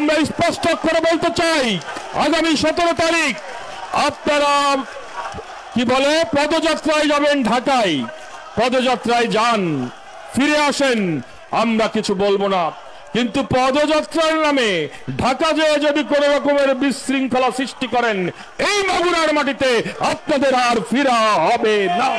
আমরা স্পষ্ট করে বলতে চাই, আগামী সতেরো তারিখ আপনারা, কি বলে, পদযাত্রায় যাবেন ঢাকায়। পদযাত্রায় যান, ফিরে আসেন, আমরা কিছু বলব না। কিন্তু পদযাত্রার নামে ঢাকা যেয়ে যদি কোন রকমের বিশৃঙ্খলা সৃষ্টি করেন, এই মাগুরার মাটিতে আপনাদের আর ফিরা হবে না।